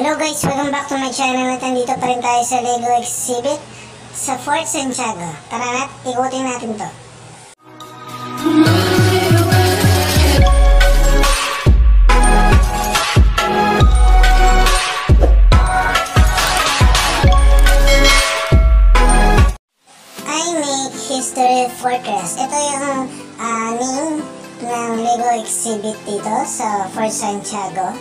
Hello guys, welcome back to my channel at nandito pa rin tayo sa Lego exhibit sa Fort Santiago. Tara nat, ikutin natin to. I make History Fortress. Ito yung ah, name ng Lego exhibit dito sa Fort Santiago.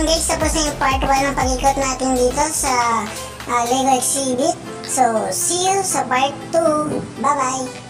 Ayan guys, tapos na yung part 1 ng pag-ikot natin dito sa ah, Lego exhibit. So, see you sa part 2. Bye-bye!